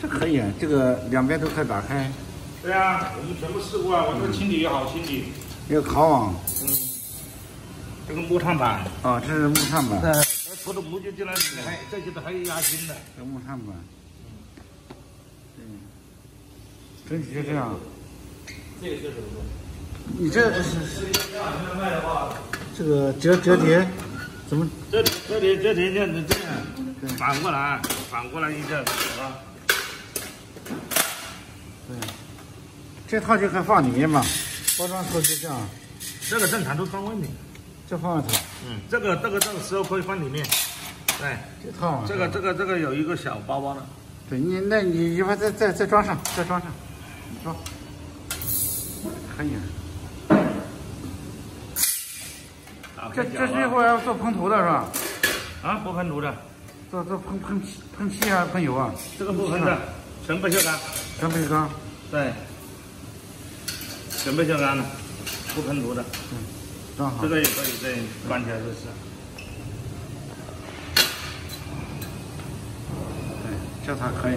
这可以，这个两边都可以打开。对啊，我们全部试过啊，我这个清理也好清理。一个烤网。嗯。这个木炭板。啊，这是木炭板。对。除了木就进来，还这些都还有压金的。这木炭板。嗯。整体就这样。这个是什么？你这是是这样卖的话，这个折折叠怎么？折折叠折叠这样子这样，反过来反过来一个，啊。对，这套就可以放里面嘛，包装盒就这样。这个正常都放外面，就放外头。嗯，这个这个这个时候可以放里面。对，这套。这个这个这个有一个小包包的。对你，那你一会儿再再再装上，再装上，装。可以。这这是一会儿要做喷涂的是吧？啊，不喷涂的，做做喷喷漆喷漆啊，喷油啊？这个不喷的，全不锈钢。纯不锈钢。对。纯不锈钢的，不喷涂的。嗯，正好。这个也可以再关起来试试。对，这它可以。